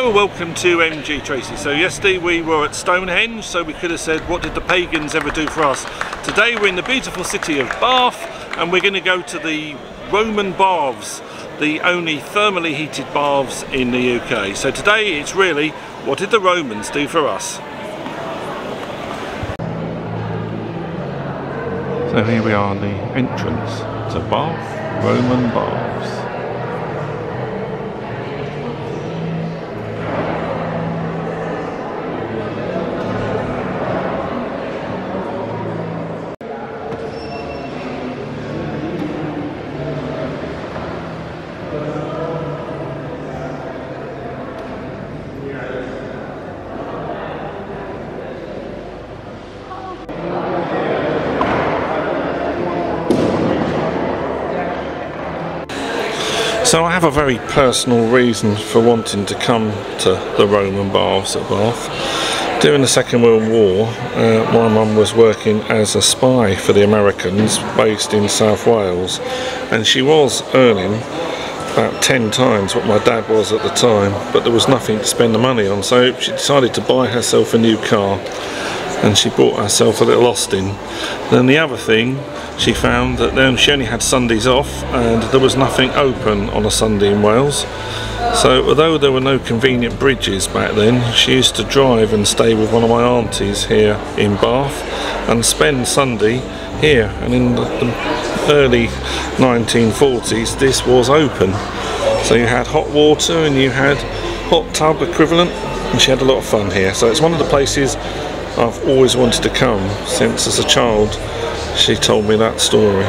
Hello welcome to MG Tracey. So yesterday we were at Stonehenge, so we could have said what did the pagans ever do for us? Today we're in the beautiful city of Bath and we're going to go to the Roman baths, the only thermally heated baths in the UK. So today it's really what did the Romans do for us? So here we are the entrance to Bath, Roman baths. So I have a very personal reason for wanting to come to the Roman baths at Bath. During the Second World War, uh, my mum was working as a spy for the Americans based in South Wales, and she was earning about 10 times what my dad was at the time, but there was nothing to spend the money on, so she decided to buy herself a new car and she bought herself a little Austin. Then the other thing, she found that then she only had Sundays off and there was nothing open on a Sunday in Wales. So although there were no convenient bridges back then, she used to drive and stay with one of my aunties here in Bath and spend Sunday here. And in the, the early 1940s, this was open. So you had hot water and you had hot tub equivalent and she had a lot of fun here. So it's one of the places I've always wanted to come since as a child she told me that story.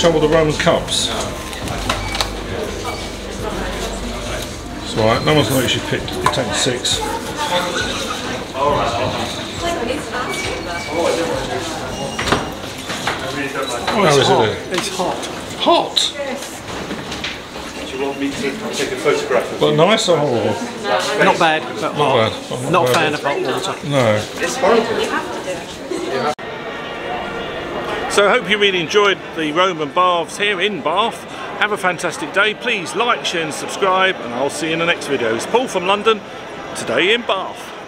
Trouble the Roman cups? It's alright, no one's noticed you picked you take six. Oh, How oh, is it there? It's hot. Hot! Do you want me to take a photograph of But nice or horrible? Not bad, but hot. bad. Not Not a bad. fan of hot water. No. It's horrible. So I hope you really enjoyed the Roman baths here in Bath. Have a fantastic day. Please like, share and subscribe and I'll see you in the next video. It's Paul from London, today in Bath.